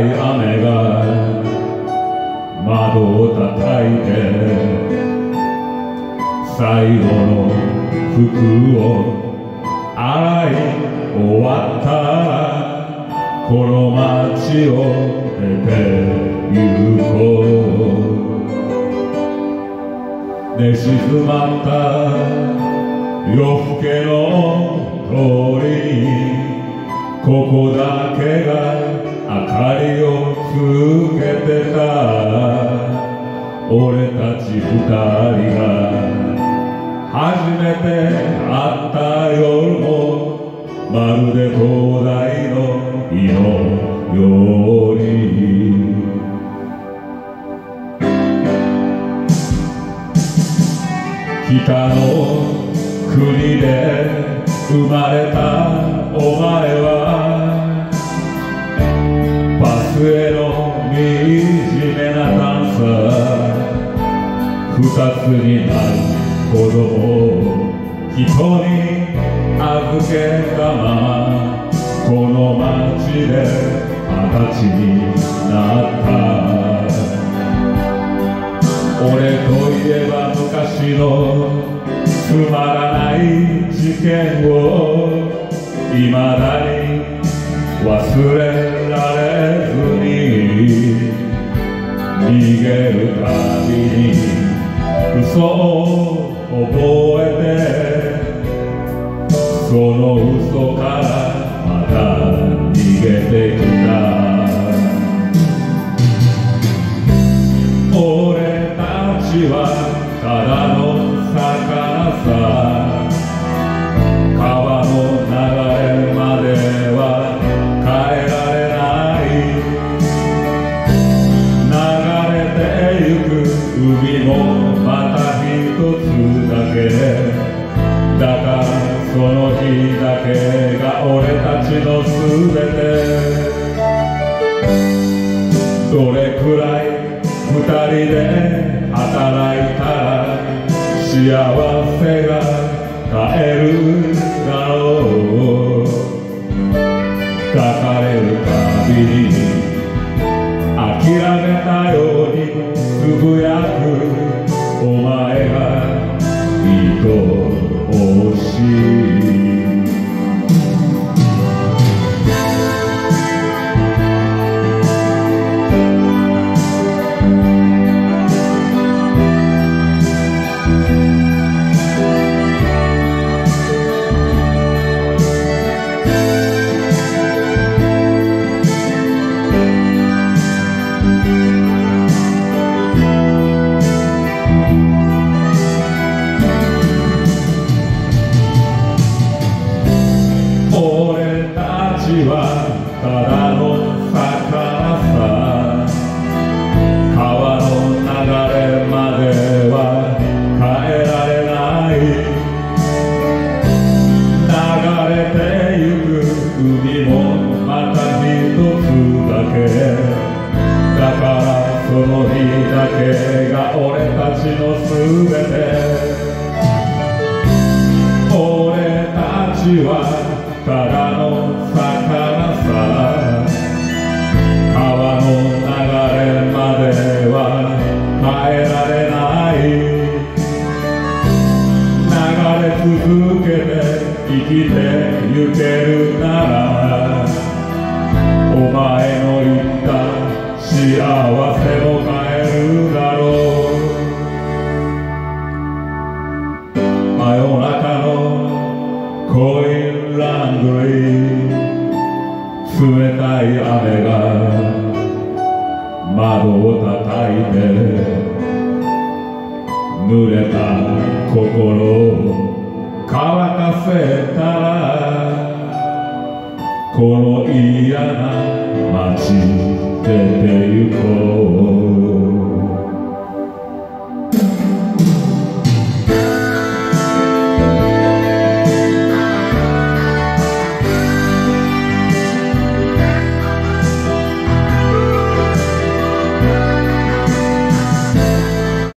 い雨が窓を叩いて最後の服を洗い終わったこの街を出て行こう寝静まった夜更けの通りここだけが明かりをつけてた。俺たち二人が。初めて会った夜もまるで灯台の日のように北の国で生まれたお前はバスへの惨めなダンサー二つになる子供を人に預けたままこの街で二十歳になった俺といえば昔のつまらない事件を未だに忘れられずに逃げるたびに嘘を覚えてその嘘からまた逃げてきもまた一つだけ。だがその日だけが俺たちのすべて。どれくらい二人で働いたら幸せが絶える愛おしはただの魚さ川の流れまでは変えられない流れてゆく海もまた一つだけ。だからその日だけが俺たちのすべて。俺たちはただの魚。いて濡れた心を乾かせたらこの嫌な街出て行こう。